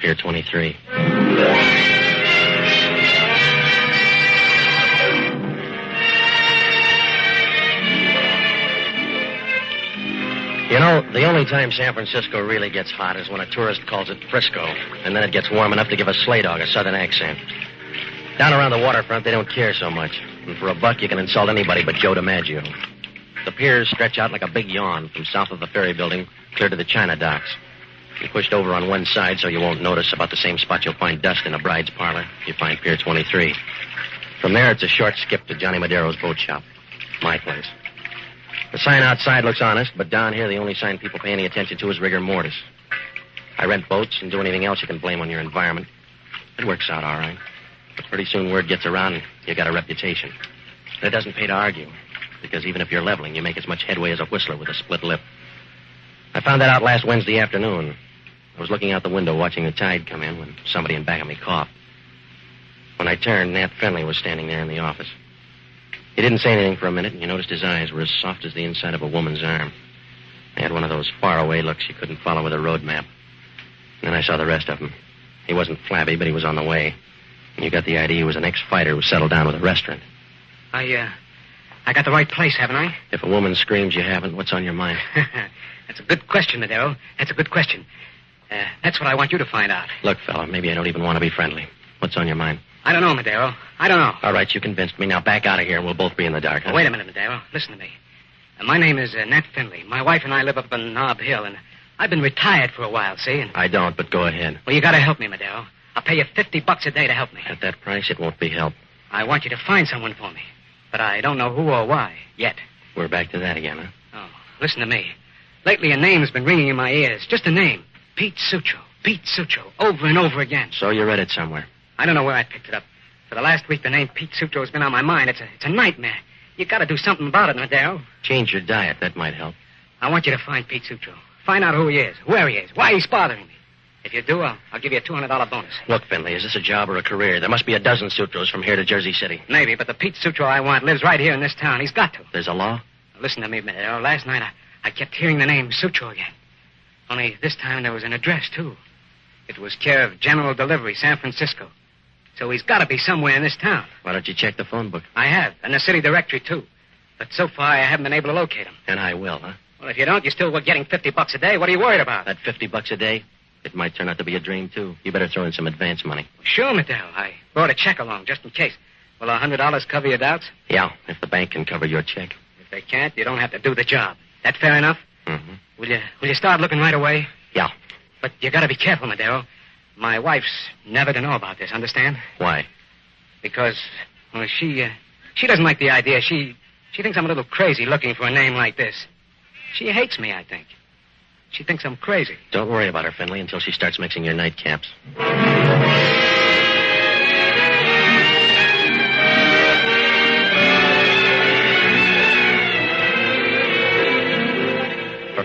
Pier 23. You know, the only time San Francisco really gets hot is when a tourist calls it Frisco, and then it gets warm enough to give a sleigh dog a southern accent. Down around the waterfront, they don't care so much. And for a buck, you can insult anybody but Joe DiMaggio. The piers stretch out like a big yawn from south of the ferry building clear to the China docks. You pushed over on one side so you won't notice about the same spot you'll find dust in a bride's parlor. You find Pier 23. From there, it's a short skip to Johnny Madero's boat shop. My place. The sign outside looks honest, but down here, the only sign people pay any attention to is rigor mortis. I rent boats and do anything else you can blame on your environment. It works out all right. But pretty soon word gets around and you got a reputation. And it doesn't pay to argue, because even if you're leveling, you make as much headway as a whistler with a split lip. I found that out last Wednesday afternoon. I was looking out the window watching the tide come in when somebody in back of me coughed. When I turned, Nat Finley was standing there in the office. He didn't say anything for a minute, and you noticed his eyes were as soft as the inside of a woman's arm. He had one of those faraway looks you couldn't follow with a road map. And then I saw the rest of him. He wasn't flabby, but he was on the way. And you got the idea he was an ex-fighter who settled down with a restaurant. I, uh, I got the right place, haven't I? If a woman screams you haven't, what's on your mind? That's a good question, Madero. That's a good question. Uh, that's what I want you to find out. Look, fella, maybe I don't even want to be friendly. What's on your mind? I don't know, Madero. I don't know. All right, you convinced me. Now back out of here, and we'll both be in the dark. Huh? Wait a minute, Madero. Listen to me. Uh, my name is uh, Nat Finley. My wife and I live up on Nob Hill, and I've been retired for a while, see? And, I don't, but go ahead. well, you gotta help me, Madero. I'll pay you 50 bucks a day to help me. At that price, it won't be help. I want you to find someone for me. But I don't know who or why yet. We're back to that again, huh? Oh, listen to me. Lately, a name's been ringing in my ears. Just a name. Pete Sutro. Pete Sutro. Over and over again. So you read it somewhere. I don't know where I picked it up. For the last week, the name Pete Sutro has been on my mind. It's a, it's a nightmare. You gotta do something about it, Madero. Change your diet. That might help. I want you to find Pete Sutro. Find out who he is, where he is, why he's bothering me. If you do, I'll, I'll give you a $200 bonus. Look, Finley, is this a job or a career? There must be a dozen Sutros from here to Jersey City. Maybe, but the Pete Sutro I want lives right here in this town. He's got to. There's a law? Listen to me, Madero. Last night, I, I kept hearing the name Sutro again. Only this time there was an address, too. It was care of General Delivery, San Francisco. So he's got to be somewhere in this town. Why don't you check the phone book? I have, and the city directory, too. But so far, I haven't been able to locate him. And I will, huh? Well, if you don't, you're still getting 50 bucks a day. What are you worried about? That 50 bucks a day? It might turn out to be a dream, too. You better throw in some advance money. Sure, Madero. I brought a check along just in case. Will a $100 cover your doubts? Yeah, if the bank can cover your check. If they can't, you don't have to do the job. That fair enough? Mm-hmm. Will you, will you start looking right away? Yeah. But you gotta be careful, Madero. My wife's never to know about this, understand? Why? Because, well, she, uh, she doesn't like the idea. She, she thinks I'm a little crazy looking for a name like this. She hates me, I think. She thinks I'm crazy. Don't worry about her, Finley, until she starts mixing your nightcaps.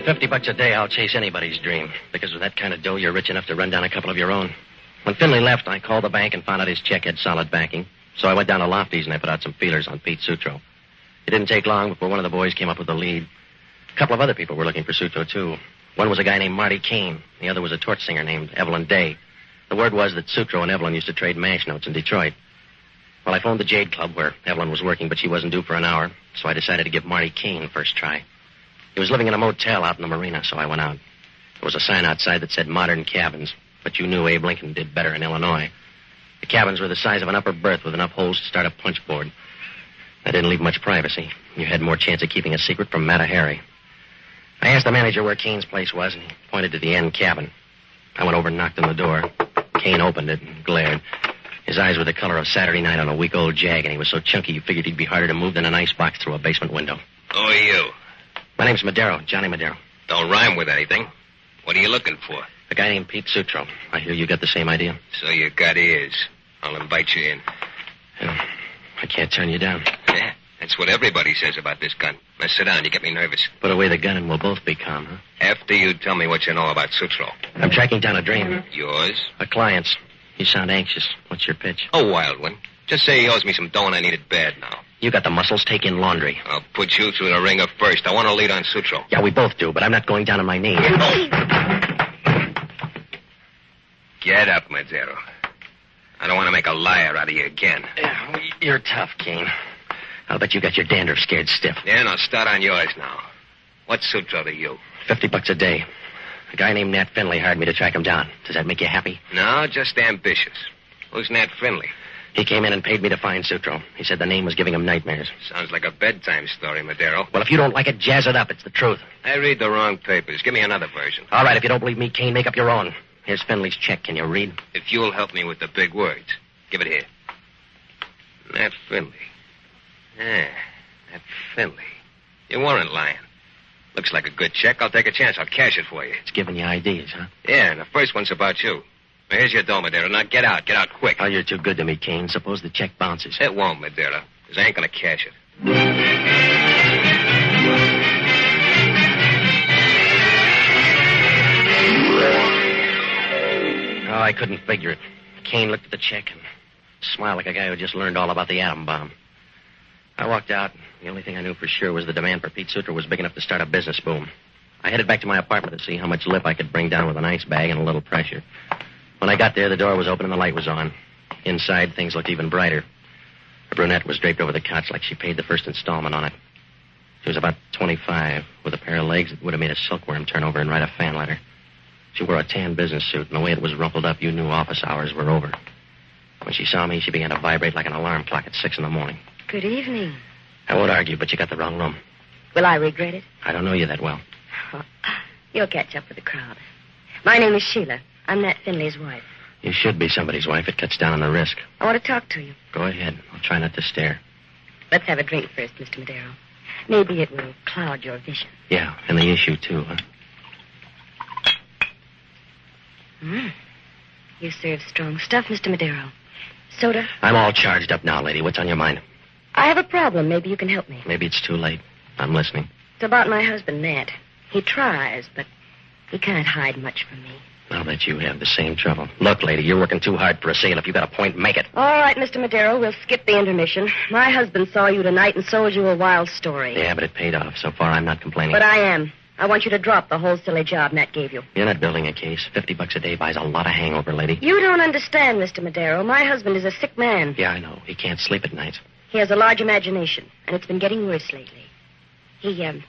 50 bucks a day, I'll chase anybody's dream. Because with that kind of dough, you're rich enough to run down a couple of your own. When Finley left, I called the bank and found out his check had solid backing. So I went down to Lofty's and I put out some feelers on Pete Sutro. It didn't take long before one of the boys came up with a lead. A couple of other people were looking for Sutro, too. One was a guy named Marty Kane. The other was a torch singer named Evelyn Day. The word was that Sutro and Evelyn used to trade mash notes in Detroit. Well, I phoned the Jade Club where Evelyn was working, but she wasn't due for an hour, so I decided to give Marty Kane first try. He was living in a motel out in the marina, so I went out. There was a sign outside that said modern cabins, but you knew Abe Lincoln did better in Illinois. The cabins were the size of an upper berth with enough holes to start a punch board. That didn't leave much privacy. You had more chance of keeping a secret from Mata Hari. I asked the manager where Kane's place was, and he pointed to the end cabin. I went over and knocked on the door. Kane opened it and glared. His eyes were the color of Saturday night on a week old jag, and he was so chunky you figured he'd be harder to move than an icebox through a basement window. Who are you? My name's Madero, Johnny Madero. Don't rhyme with anything. What are you looking for? A guy named Pete Sutro. I hear you got the same idea. So you got ears. I'll invite you in. Yeah, I can't turn you down. Yeah, that's what everybody says about this gun. Now sit down. You get me nervous. Put away the gun and we'll both be calm, huh? After you tell me what you know about Sutro. I'm tracking down a dream. Yours? A client's. You sound anxious. What's your pitch? A wild one. Just say he owes me some dough and I need it bad now. You got the muscles. Take in laundry. I'll put you through the wringer first. I want to lead on Sutro. Yeah, we both do, but I'm not going down on my knees. Get up, Madero. I don't want to make a liar out of you again. Yeah, you're tough, Kane. I'll bet you got your dander scared stiff. Yeah, and I'll start on yours now. What's Sutro to you? Fifty bucks a day. A guy named Nat Finley hired me to track him down. Does that make you happy? No, just ambitious. Who's Nat Finley? He came in and paid me to find Sutro. He said the name was giving him nightmares. Sounds like a bedtime story, Madero. Well, if you don't like it, jazz it up. It's the truth. I read the wrong papers. Give me another version. All right, if you don't believe me, Kane, make up your own. Here's Finley's check. Can you read? If you'll help me with the big words. Give it here. Nat Finley. Yeah, Nat Finley. You weren't lying. Looks like a good check. I'll take a chance. I'll cash it for you. It's giving you ideas, huh? Yeah, and the first one's about you. Now, here's your dough, Madero. Now get out. Get out quick. Oh, you're too good to me, Kane. Suppose the check bounces. It won't, Madero, because I ain't going to cash it. Oh, I couldn't figure it. Kane looked at the check and smiled like a guy who just learned all about the atom bomb. I walked out. The only thing I knew for sure was the demand for Pete Sutro was big enough to start a business boom. I headed back to my apartment to see how much lip I could bring down with an ice bag and a little pressure. When I got there, the door was open and the light was on. Inside, things looked even brighter. A brunette was draped over the couch like she paid the first installment on it. She was about 25, with a pair of legs that would have made a silkworm turn over and write a fan letter. She wore a tan business suit, and the way it was rumpled up, you knew office hours were over. When she saw me, she began to vibrate like an alarm clock at six in the morning. Good evening. I won't argue, but you got the wrong room. Will I regret it? I don't know you that well. Oh, you'll catch up with the crowd. My name is Sheila. I'm Nat Finley's wife. You should be somebody's wife. It cuts down on the risk. I want to talk to you. Go ahead. I'll try not to stare. Let's have a drink first, Mr. Madero. Maybe it will cloud your vision. Yeah, and the issue, too, huh? Mm. You serve strong stuff, Mr. Madero. Soda? I'm all charged up now, lady. What's on your mind? I have a problem. Maybe you can help me. Maybe it's too late. I'm listening. It's about my husband, Nat. He tries, but he can't hide much from me. I'll bet you have the same trouble. Look, lady, you're working too hard for a sale. If you've got a point, make it. All right, Mr. Madero, we'll skip the intermission. My husband saw you tonight and sold you a wild story. Yeah, but it paid off. So far, I'm not complaining. But I am. I want you to drop the whole silly job Nat gave you. You're not building a case. Fifty bucks a day buys a lot of hangover, lady. You don't understand, Mr. Madero. My husband is a sick man. Yeah, I know. He can't sleep at night. He has a large imagination, and it's been getting worse lately. He, um,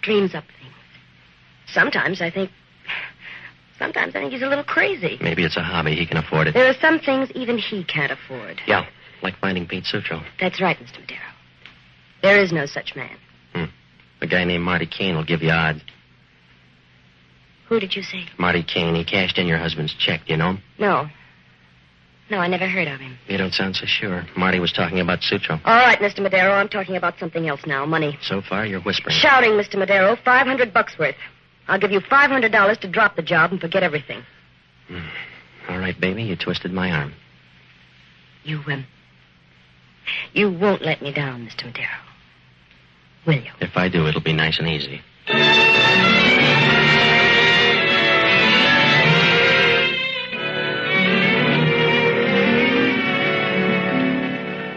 dreams up things. Sometimes I think. Sometimes I think he's a little crazy. Maybe it's a hobby. He can afford it. There are some things even he can't afford. Yeah, like finding Pete Sutro. That's right, Mr. Madero. There is no such man. Hmm. A guy named Marty Kane will give you odds. Who did you say? Marty Kane, he cashed in your husband's check. Do you know him? No. No, I never heard of him. You don't sound so sure. Marty was talking about Sutro. All right, Mr. Madero, I'm talking about something else now. Money. So far, you're whispering. Shouting, Mr. Madero. Five hundred bucks worth. I'll give you five hundred dollars to drop the job and forget everything. All right, baby, you twisted my arm. You, um, you won't let me down, Mr. Madero. Will you? If I do, it'll be nice and easy.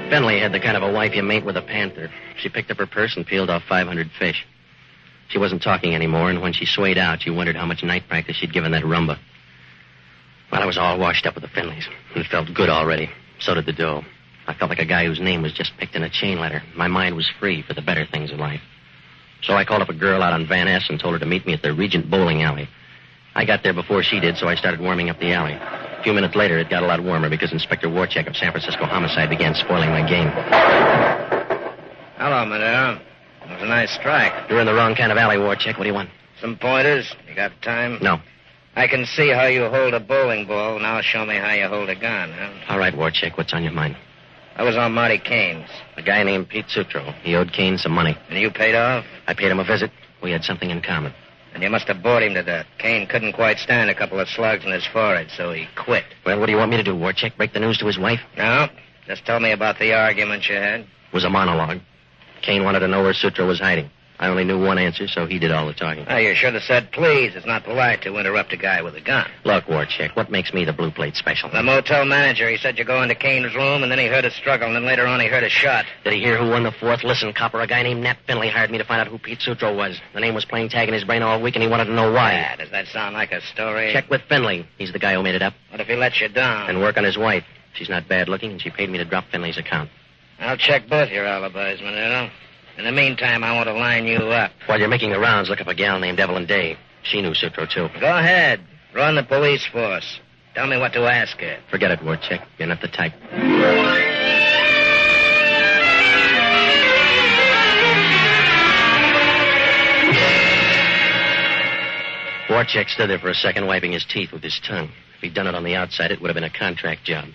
Finley had the kind of a wife you mate with a panther. She picked up her purse and peeled off 500 fish. She wasn't talking anymore, and when she swayed out, you wondered how much night practice she'd given that rumba. Well, I was all washed up with the Finleys, and it felt good already. So did the dough. I felt like a guy whose name was just picked in a chain letter. My mind was free for the better things of life. So I called up a girl out on Van Ness and told her to meet me at the Regent Bowling Alley. I got there before she did, so I started warming up the alley. A few minutes later, it got a lot warmer because Inspector Warchek of San Francisco Homicide began spoiling my game. Hello, Madero. It was a nice strike. You're in the wrong kind of alley, Warchek. What do you want? Some pointers? You got time? No. I can see how you hold a bowling ball. Now show me how you hold a gun, huh? All right, Warchek, what's on your mind? I was on Marty Kane's. A guy named Pete Sutro. He owed Kane some money. And you paid off? I paid him a visit. We had something in common. And you must have bored him to death. Kane couldn't quite stand a couple of slugs in his forehead, so he quit. Well, what do you want me to do, Warchek? Break the news to his wife? No? Just tell me about the argument you had. It was a monologue. Kane wanted to know where Sutro was hiding. I only knew one answer, so he did all the talking. Oh, you should have said please. It's not polite to interrupt a guy with a gun. Look, Warchek, what makes me the blue plate special? The motel manager, he said you go into Kane's room, and then he heard a struggle, and then later on he heard a shot. Did he hear who won the fourth? Listen, Copper, a guy named Nat Finley hired me to find out who Pete Sutro was. The name was playing tag in his brain all week, and he wanted to know why. Yeah, does that sound like a story? Check with Finley. He's the guy who made it up. What if he lets you down? And work on his wife. She's not bad looking, and she paid me to drop Finley's account. I'll check both your alibis, Madero. In the meantime, I want to line you up. While you're making the rounds, look up a gal named Evelyn Day. She knew Sutro, too. Go ahead. Run the police force. Tell me what to ask her. Forget it, Warchek. You're not the type. Warchek stood there for a second, wiping his teeth with his tongue. If he'd done it on the outside, it would have been a contract job.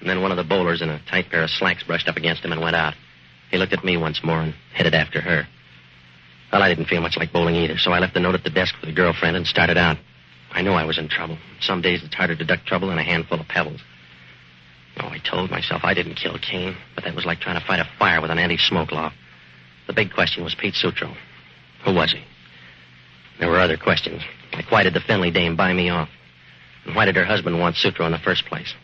And then one of the bowlers in a tight pair of slacks brushed up against him and went out. He looked at me once more and headed after her. Well, I didn't feel much like bowling either, so I left the note at the desk with a girlfriend and started out. I knew I was in trouble. Some days it's harder to duck trouble than a handful of pebbles. Oh, I told myself I didn't kill Kane, but that was like trying to fight a fire with an anti-smoke law. The big question was Pete Sutro. Who was he? There were other questions, like why did the Finley dame buy me off? And why did her husband want Sutro in the first place?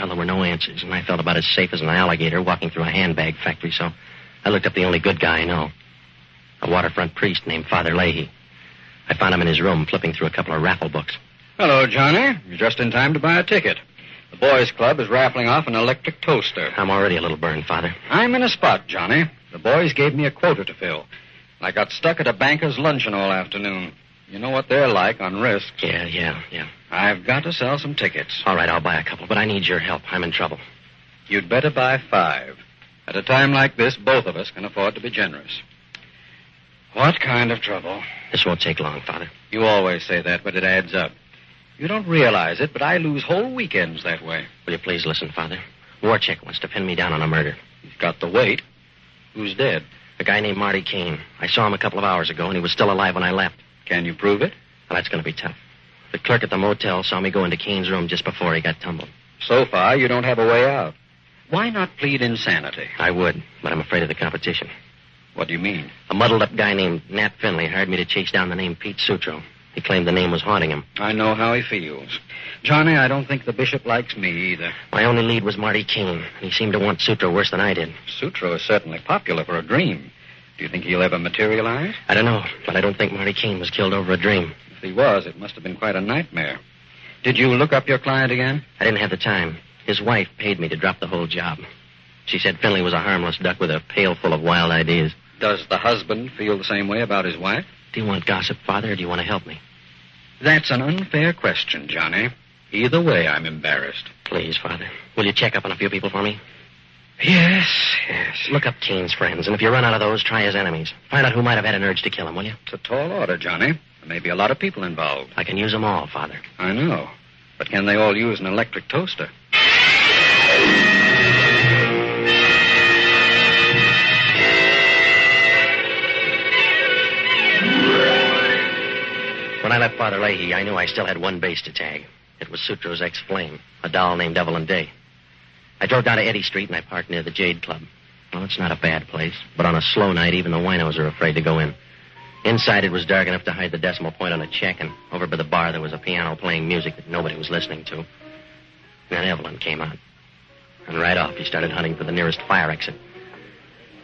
Well, there were no answers, and I felt about as safe as an alligator walking through a handbag factory, so I looked up the only good guy I know. A waterfront priest named Father Leahy. I found him in his room flipping through a couple of raffle books. Hello, Johnny. You're just in time to buy a ticket. The boys' club is raffling off an electric toaster. I'm already a little burned, Father. I'm in a spot, Johnny. The boys gave me a quota to fill. I got stuck at a banker's luncheon all afternoon. You know what they're like on risk. Yeah, yeah, yeah. I've got to sell some tickets. All right, I'll buy a couple, but I need your help. I'm in trouble. You'd better buy five. At a time like this, both of us can afford to be generous. What kind of trouble? This won't take long, Father. You always say that, but it adds up. You don't realize it, but I lose whole weekends that way. Will you please listen, Father? Warchek wants to pin me down on a murder. He's got the weight. Who's dead? A guy named Marty Kane. I saw him a couple of hours ago, and he was still alive when I left. Can you prove it? Well, that's going to be tough. The clerk at the motel saw me go into Kane's room just before he got tumbled. So far, you don't have a way out. Why not plead insanity? I would, but I'm afraid of the competition. What do you mean? A muddled up guy named Nat Finley hired me to chase down the name Pete Sutro. He claimed the name was haunting him. I know how he feels. Johnny, I don't think the bishop likes me either. My only lead was Marty Kane, he seemed to want Sutro worse than I did. Sutro is certainly popular for a dream. Do you think he'll ever materialize? I don't know, but I don't think Marty Kane was killed over a dream. He was, it must have been quite a nightmare. Did you look up your client again? I didn't have the time. His wife paid me to drop the whole job. She said Finley was a harmless duck with a pail full of wild ideas. Does the husband feel the same way about his wife? Do you want gossip, Father, or do you want to help me? That's an unfair question, Johnny. Either way, I'm embarrassed. Please, Father. Will you check up on a few people for me? Yes, yes. Look up Kane's friends, and if you run out of those, try his enemies. Find out who might have had an urge to kill him, will you? It's a tall order, Johnny. There may be a lot of people involved. I can use them all, Father. I know. But can they all use an electric toaster? When I left Father Leahy, I knew I still had one base to tag. It was Sutro's ex-flame, a doll named Evelyn Day. I drove down to Eddy Street and I parked near the Jade Club. Well, it's not a bad place, but on a slow night, even the winos are afraid to go in. Inside, it was dark enough to hide the decimal point on a check, and over by the bar, there was a piano playing music that nobody was listening to. Then Evelyn came out. And right off, he started hunting for the nearest fire exit.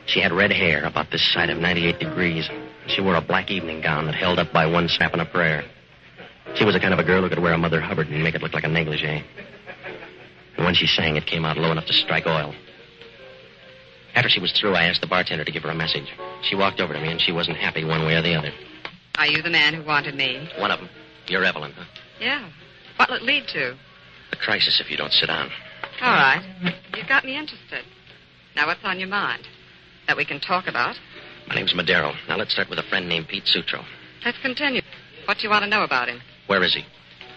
She had red hair about this side of 98 degrees. She wore a black evening gown that held up by one strap and a prayer. She was the kind of a girl who could wear a Mother Hubbard and make it look like a negligee. And when she sang, it came out low enough to strike oil. After she was through, I asked the bartender to give her a message. She walked over to me, and she wasn't happy one way or the other. Are you the man who wanted me? One of them. You're Evelyn, huh? Yeah. What'll it lead to? A crisis if you don't sit down. All right. You've got me interested. Now, what's on your mind? That we can talk about? My name's Madero. Now let's start with a friend named Pete Sutro. Let's continue. What do you want to know about him? Where is he?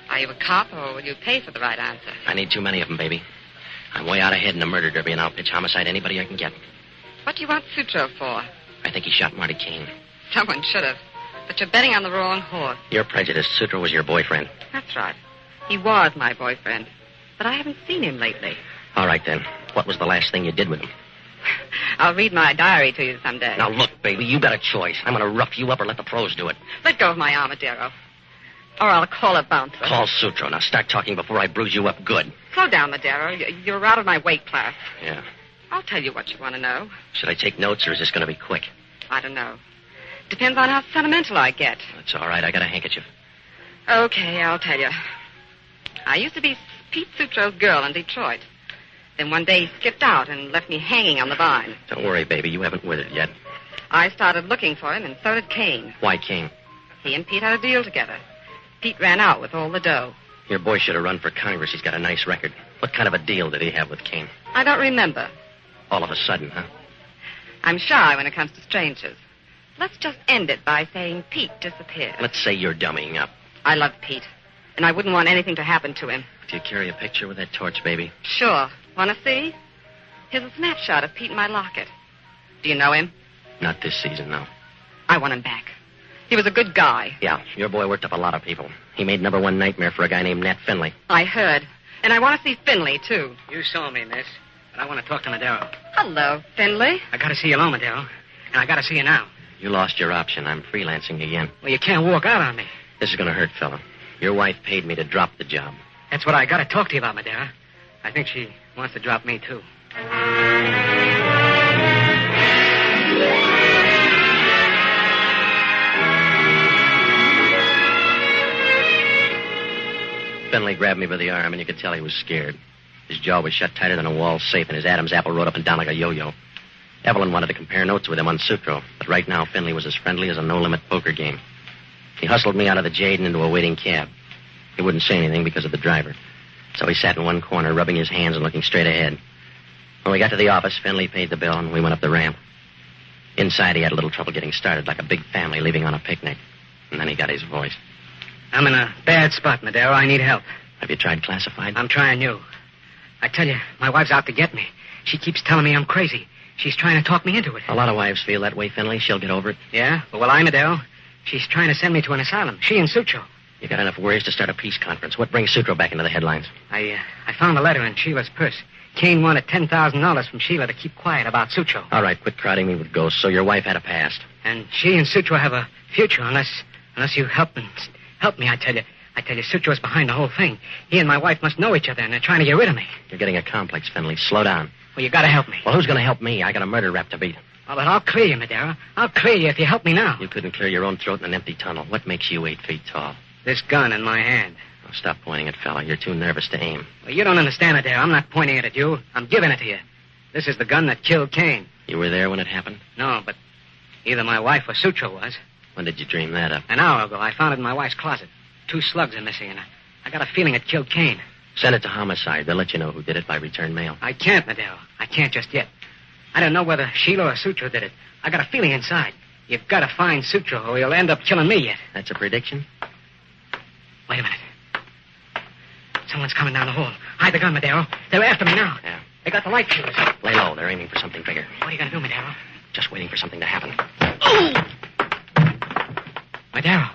Are you a cop or will you pay for the right answer? I need too many of them, baby. I'm way out ahead in the murder derby, and I'll pitch homicide anybody I can get. What do you want Sutro for? I think he shot Marty Kane. Someone should have. But you're betting on the wrong horse. You're prejudiced. Sutro was your boyfriend. That's right. He was my boyfriend. But I haven't seen him lately. All right, then. What was the last thing you did with him? I'll read my diary to you someday. Now, look, baby, you got a choice. I'm going to rough you up or let the pros do it. Let go of my armadillo. Or I'll call a bouncer. Call Sutro. Now, start talking before I bruise you up good. Slow down, Madero. You're out of my weight class. Yeah. I'll tell you what you want to know. Should I take notes, or is this going to be quick? I don't know. Depends on how sentimental I get. That's all right. I got a handkerchief. Okay, I'll tell you. I used to be Pete Sutro's girl in Detroit. Then one day he skipped out and left me hanging on the vine. Don't worry, baby. You haven't withered yet. I started looking for him, and so did Kane. Why, Kane? He and Pete had a deal together. Pete ran out with all the dough. Your boy should have run for Congress. He's got a nice record. What kind of a deal did he have with Kane? I don't remember. All of a sudden, huh? I'm shy when it comes to strangers. Let's just end it by saying Pete disappeared. Let's say you're dummying up. I love Pete, and I wouldn't want anything to happen to him. Do you carry a picture with that torch, baby? Sure. Want to see? Here's a snapshot of Pete in my locket. Do you know him? Not this season, no. I want him back. He was a good guy. Yeah, your boy worked up a lot of people. He made number one nightmare for a guy named Nat Finley. I heard. And I want to see Finley, too. You saw me, miss. But I want to talk to Madero. Hello, Finley. I got to see you alone, Madero. And I got to see you now. You lost your option. I'm freelancing again. Well, you can't walk out on me. This is going to hurt, fella. Your wife paid me to drop the job. That's what I got to talk to you about, Madero. I think she wants to drop me, too. Finley grabbed me by the arm, and you could tell he was scared. His jaw was shut tighter than a wall safe, and his Adam's apple rode up and down like a yo-yo. Evelyn wanted to compare notes with him on Sutro, but right now Finley was as friendly as a no-limit poker game. He hustled me out of the Jade and into a waiting cab. He wouldn't say anything because of the driver. So he sat in one corner, rubbing his hands and looking straight ahead. When we got to the office, Finley paid the bill, and we went up the ramp. Inside, he had a little trouble getting started, like a big family leaving on a picnic. And then he got his voice. I'm in a bad spot, Madero. I need help. Have you tried classified? I'm trying you. I tell you, my wife's out to get me. She keeps telling me I'm crazy. She's trying to talk me into it. A lot of wives feel that way, Finley. She'll get over it. Yeah? But well, I'm Madero. She's trying to send me to an asylum. She and Sutro. You got enough worries to start a peace conference. What brings Sutro back into the headlines? I, uh, I found a letter in Sheila's purse. Kane wanted $10,000 from Sheila to keep quiet about Sutro. All right, quit crowding me with ghosts. So your wife had a past. And she and Sutro have a future unless unless you help and help me, I tell you. I tell you, Sutro's behind the whole thing. He and my wife must know each other, and they're trying to get rid of me. You're getting a complex, Finley. Slow down. Well, you gotta help me. Well, who's going to help me? I got a murder rap to beat. Oh, but I'll clear you, Madero. I'll clear you if you help me now. You couldn't clear your own throat in an empty tunnel. What makes you eight feet tall? This gun in my hand. Oh, stop pointing it, fella. You're too nervous to aim. Well, you don't understand it, I'm not pointing it at you. I'm giving it to you. This is the gun that killed Kane. You were there when it happened? No, but either my wife or Sutro was. When did you dream that up? An hour ago, I found it in my wife's closet. Two slugs are missing, and I, got a feeling it killed Kane. Send it to homicide. They'll let you know who did it by return mail. I can't, Madero. I can't just yet. I don't know whether Sheila or Sutro did it. I got a feeling inside. You've got to find Sutro, or he'll end up killing me yet. That's a prediction? Wait a minute. Someone's coming down the hall. Hide the gun, Madero. They're after me now. Yeah. They got the light fuse. Lay low. They're aiming for something bigger. What are you going to do, Madero? Just waiting for something to happen. Madero.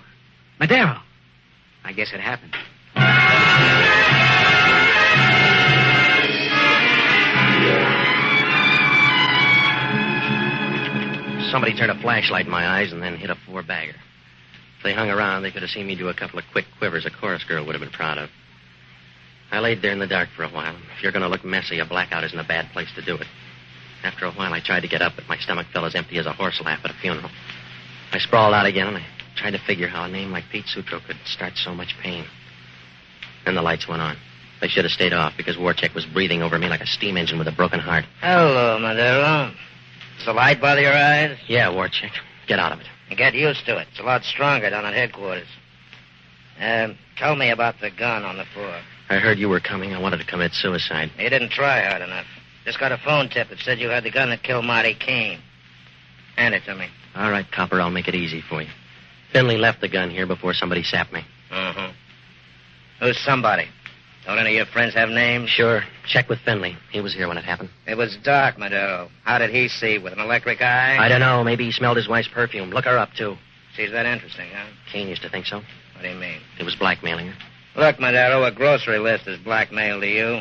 Madero. I guess it happened. Somebody turned a flashlight in my eyes and then hit a four bagger. If they hung around, they could have seen me do a couple of quick quivers a chorus girl would have been proud of. I laid there in the dark for a while. If you're going to look messy, a blackout isn't a bad place to do it. After a while, I tried to get up, but my stomach felt as empty as a horse laugh at a funeral. I sprawled out again, and I tried to figure how a name like Pete Sutro could start so much pain. Then the lights went on. They should have stayed off because Warchek was breathing over me like a steam engine with a broken heart. Hello, Madero. Does the light bother your eyes? Yeah, Warchek. Get out of it. Get used to it. It's a lot stronger down at headquarters. Um, tell me about the gun on the floor. I heard you were coming. I wanted to commit suicide. You didn't try hard enough. Just got a phone tip that said you had the gun that killed Marty Kane. Hand it to me. All right, Copper, I'll make it easy for you. Finley left the gun here before somebody sapped me. Mm-hmm. Who's somebody? Don't any of your friends have names? Sure. Check with Finley. He was here when it happened. It was dark, Madero. How did he see? With an electric eye? I don't know. Maybe he smelled his wife's perfume. Look her up, too. She's that interesting, huh? Kane used to think so. What do you mean? He was blackmailing her. Look, Madero, a grocery list is blackmail to you.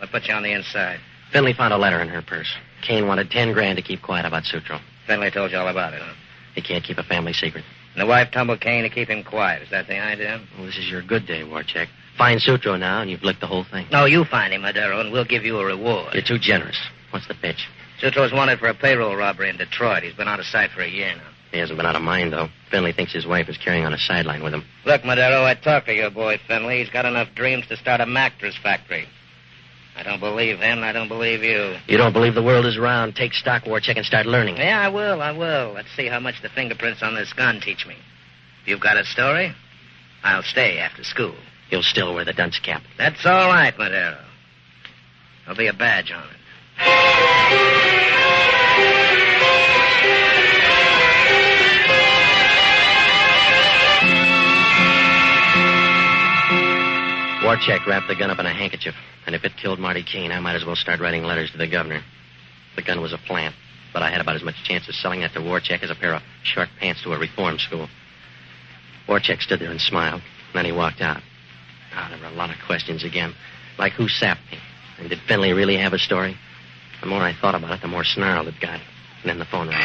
I'll put you on the inside. Finley found a letter in her purse. Kane wanted ten grand to keep quiet about Sutro. Finley told you all about it, huh? He can't keep a family secret. And the wife tumbled Kane to keep him quiet. Is that the idea? Well, this is your good day, Warchek. Find Sutro now, and you've licked the whole thing. No, you find him, Madero, and we'll give you a reward. You're too generous. What's the pitch? Sutro's wanted for a payroll robbery in Detroit. He's been out of sight for a year now. He hasn't been out of mind, though. Finley thinks his wife is carrying on a sideline with him. Look, Madero, I talked to your boy Finley. He's got enough dreams to start a mattress factory. I don't believe him, and I don't believe you. You don't believe the world is round. Take stock, Warchek, and start learning. Yeah, I will, I will. Let's see how much the fingerprints on this gun teach me. If you've got a story, I'll stay after school. You'll still wear the dunce cap. That's all right, Madero. There'll be a badge on it. Warchek wrapped the gun up in a handkerchief, and if it killed Marty Kane, I might as well start writing letters to the governor. The gun was a plant, but I had about as much chance of selling that to Warchek as a pair of short pants to a reform school. Warchek stood there and smiled. Then he walked out. Ah, there were a lot of questions again. Like who sapped me? And did Finley really have a story? The more I thought about it, the more snarled it got. And then the phone rang.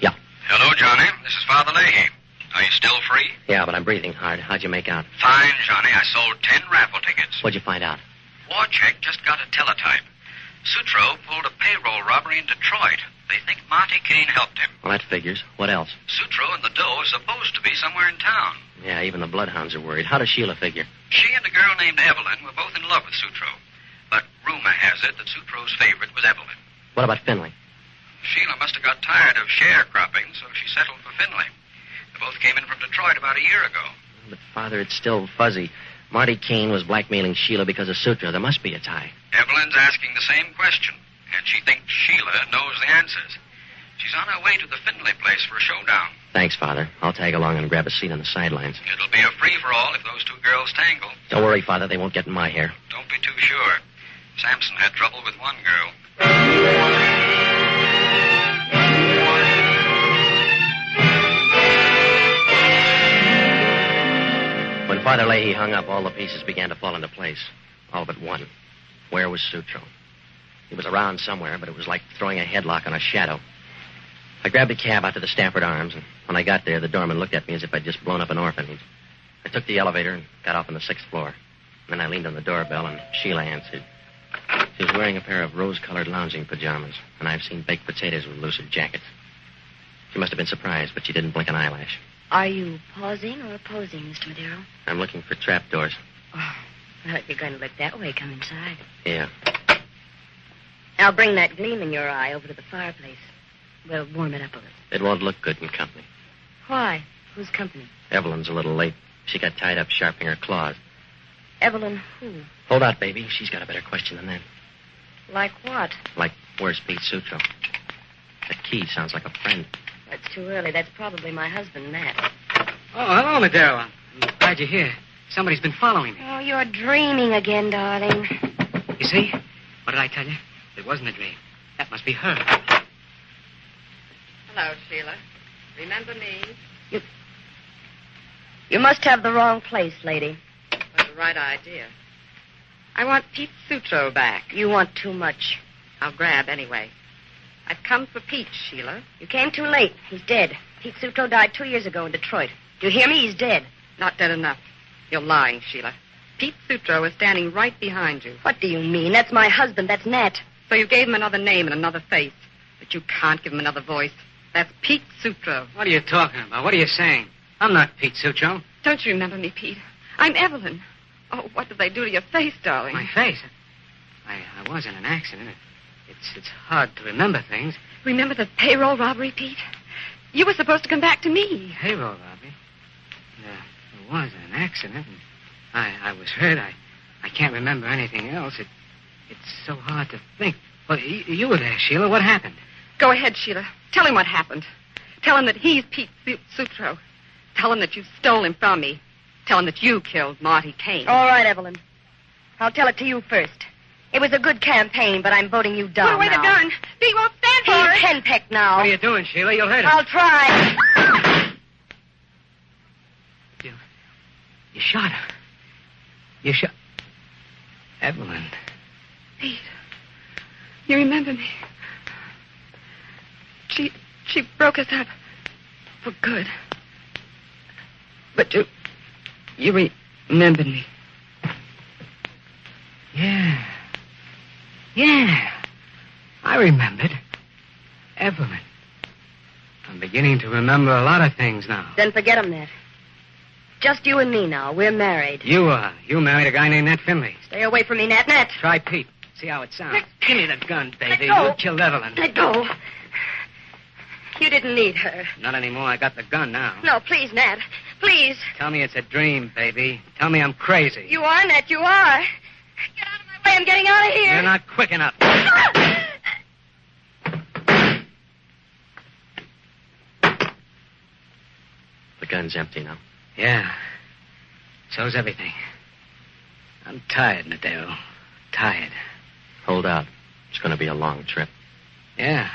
Yeah. Hello, Johnny. This is Father Leahy. Are you still free? Yeah, but I'm breathing hard. How'd you make out? Fine, Johnny. I sold ten raffle tickets. What'd you find out? Warchek just got a teletype. Sutro pulled a payroll robbery in Detroit. They think Marty Kane helped him. Well, that figures. What else? Sutro and the dough are supposed to be somewhere in town. Yeah, even the bloodhounds are worried. How does Sheila figure? She and a girl named Evelyn were both in love with Sutro. But rumor has it that Sutro's favorite was Evelyn. What about Finley? Sheila must have got tired of sharecropping, so she settled for Finley. Both came in from Detroit about a year ago. But, Father, it's still fuzzy. Marty Kane was blackmailing Sheila because of Sutro. There must be a tie. Evelyn's asking the same question, and she thinks Sheila knows the answers. She's on her way to the Finley place for a showdown. Thanks, Father. I'll tag along and grab a seat on the sidelines. It'll be a free-for-all if those two girls tangle. Don't worry, Father. They won't get in my hair. Don't be too sure. Samson had trouble with one girl. Father Leahy hung up, all the pieces began to fall into place. All but one. Where was Sutro? He was around somewhere, but it was like throwing a headlock on a shadow. I grabbed a cab out to the Stafford Arms, and when I got there, the doorman looked at me as if I'd just blown up an orphanage. I took the elevator and got off on the sixth floor. Then I leaned on the doorbell, and Sheila answered. She was wearing a pair of rose-colored lounging pajamas, and I've seen baked potatoes with lucid jackets. She must have been surprised, but she didn't blink an eyelash. Are you pausing or opposing, Mr. Madero? I'm looking for trapdoors. Oh, well, if you're going to look that way, come inside. Yeah. I'll bring that gleam in your eye over to the fireplace. We'll warm it up a little. It won't look good in company. Why? Who's company? Evelyn's a little late. She got tied up sharpening her claws. Evelyn who? Hold out, baby. She's got a better question than that. Like what? Like, where's Pete Sutro? That key sounds like a friend. It's too early. That's probably my husband, Nat. Oh, hello, Madero. I'm glad you're here. Somebody's been following me. Oh, you're dreaming again, darling. You see? What did I tell you? It wasn't a dream. That must be her. Hello, Sheila. Remember me? You You must have the wrong place, lady. Was the right idea. I want Pete Sutro back. You want too much. I'll grab anyway. I've come for Pete, Sheila. You came too late. He's dead. Pete Sutro died two years ago in Detroit. Do you hear me? He's dead. Not dead enough. You're lying, Sheila. Pete Sutro is standing right behind you. What do you mean? That's my husband. That's Nat. So you gave him another name and another face. But you can't give him another voice. That's Pete Sutro. What are you talking about? What are you saying? I'm not Pete Sutro. Don't you remember me, Pete? I'm Evelyn. Oh, what did they do to your face, darling? My face. I, I was in an accident. It's it's hard to remember things. Remember the payroll robbery, Pete? You were supposed to come back to me. Payroll robbery. Yeah, there was an accident, and I I was hurt. I I can't remember anything else. It it's so hard to think. Well, you, you were there, Sheila. What happened? Go ahead, Sheila. Tell him what happened. Tell him that he's Pete Sutro. Tell him that you stole him from me. Tell him that you killed Marty Kane. All right, Evelyn. I'll tell it to you first. It was a good campaign, but I'm voting you down Put away now. the gun. Pete won't stand for He's it. henpecked now. What are you doing, Sheila? You'll hurt us. I'll try. You shot her. You shot. Evelyn. Pete, you remember me. She she broke us up for good. But you you remembered me. Yeah. Yeah. I remembered. Evelyn. I'm beginning to remember a lot of things now. Then forget him, Ned. Just you and me now. We're married. You, uh, you married a guy named Nat Finley. Stay away from me, Nat. Nat. Try Pete. See how it sounds. Give me the gun, baby. go. You killed Evelyn. Let go. You didn't need her. Not anymore. I got the gun now. No, please, Nat. Please. Tell me it's a dream, baby. Tell me I'm crazy. You are, Nat. You are. Get out of my way. I'm getting out of here. You're not quick enough. The gun's empty now. Yeah. So's everything. I'm tired, Madero. Tired. Hold out. It's going to be a long trip. Yeah.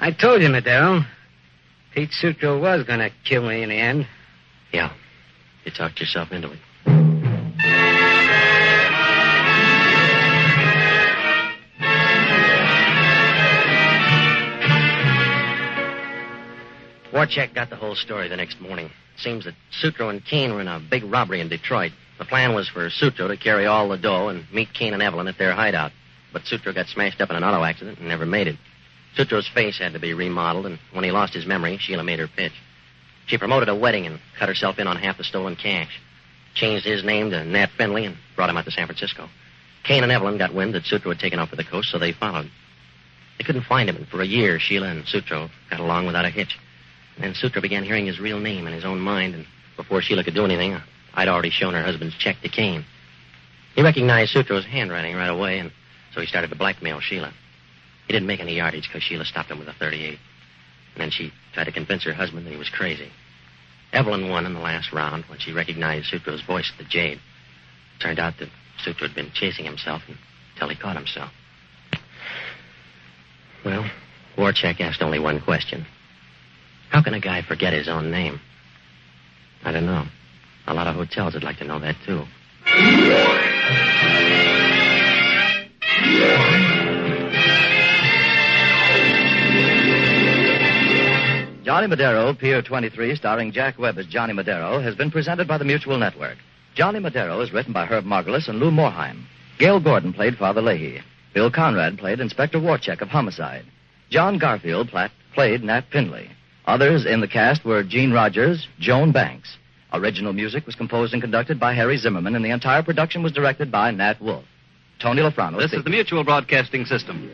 I told you, Madero. Pete Sutro was going to kill me in the end. Yeah. You talked yourself into it. Warchek got the whole story the next morning. Seems that Sutro and Kane were in a big robbery in Detroit. The plan was for Sutro to carry all the dough and meet Kane and Evelyn at their hideout. But Sutro got smashed up in an auto accident and never made it. Sutro's face had to be remodeled, and when he lost his memory, Sheila made her pitch. She promoted a wedding and cut herself in on half the stolen cash. Changed his name to Nat Finley and brought him out to San Francisco. Kane and Evelyn got wind that Sutro had taken off for the coast, so they followed. They couldn't find him, and for a year, Sheila and Sutro got along without a hitch. Then Sutro began hearing his real name in his own mind, and before Sheila could do anything, I'd already shown her husband's check to Kane. He recognized Sutro's handwriting right away, and so he started to blackmail Sheila. He didn't make any yardage because Sheila stopped him with a 38. And then she tried to convince her husband that he was crazy. Evelyn won in the last round when she recognized Sutro's voice at the Jade. It Turned out that Sutro had been chasing himself until he caught himself. Well, Warchek asked only one question. How can a guy forget his own name? I don't know. A lot of hotels would like to know that, too. Johnny Madero, Pier 23, starring Jack Webb as Johnny Madero, has been presented by the Mutual Network. Johnny Madero is written by Herb Margolis and Lou Morheim. Gale Gordon played Father Leahy. Bill Conrad played Inspector Warchek of Homicide. John Garfield pla- played Nat Finley. Others in the cast were Gene Rogers, Joan Banks. Original music was composed and conducted by Harry Zimmerman, and the entire production was directed by Nat Wolf. Tony LaFrano. This is the Mutual Broadcasting System.